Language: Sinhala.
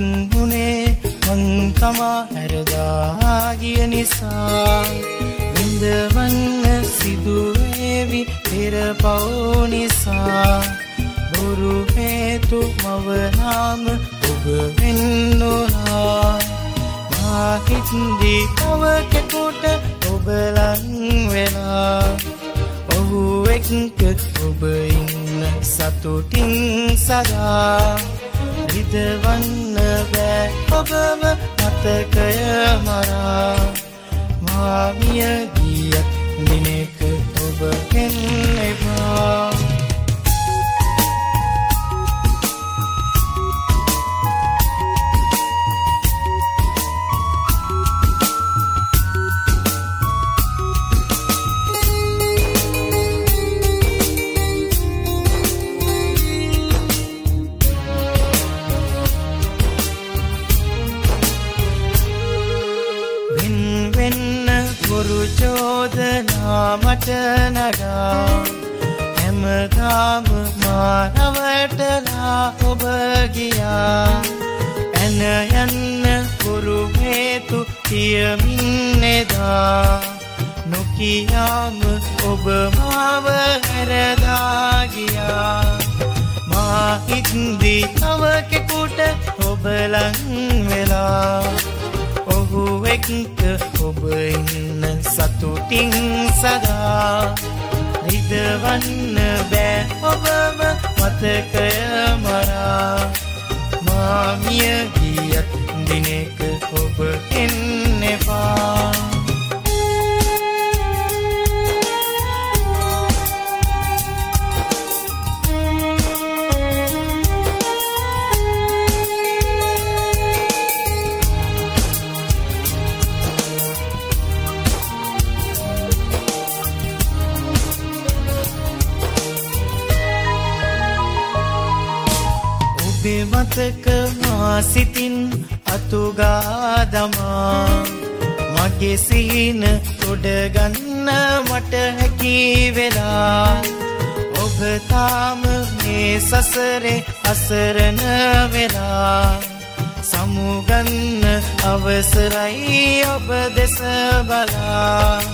වුණේ මං තමා හැරදා ගිය නිසා. විඳවන්න සිදුවේවි පෙර පව් නිසා. බොරු හේතු මව නාම ඔබ වෙන්නුනා මා හිත්දී තව කෙකුට ඔබ ලං වෙලා. ඔහු එක්ක ඔබ ඉන්න සතුටින් සදා. රිදවන්න බෑ ඔබම මතකය මරා. මාමිය ගියත් දිනෙක ඔබ එන්නෙපා බොරු චෝදනා මට නගා හැමදාම මානවටලා ඔබ ගියා. ඇන යන්න බොරු හේතු කියමින්නෙදා. නොකියාම ඔබ මාව හැරදාගියා මා ඉද්දී තව කෙකුට ඔබලං වෙලා. ඔහු එක්ක ඔබ ඉන්න සතුටින් සදා. රිදවන්න බෑ ඔබම මතකය ඔබේ මතක මා සිතින් අතුගා දමා මගේ සිහින තොඩගන්න මට හැකි වෙලා. ඔබ තාම මේ සසරේ අසරණ වෙලා. සමුගන්න අවසරයි ඔබ දෙස බලා.